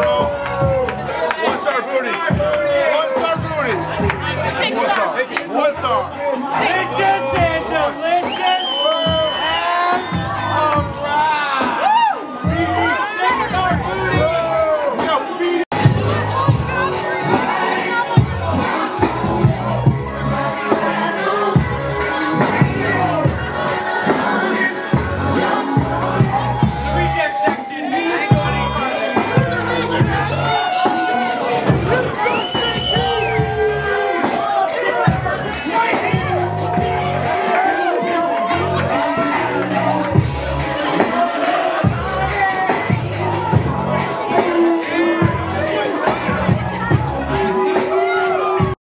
bro. One star booty. One star booty. Six star. One star.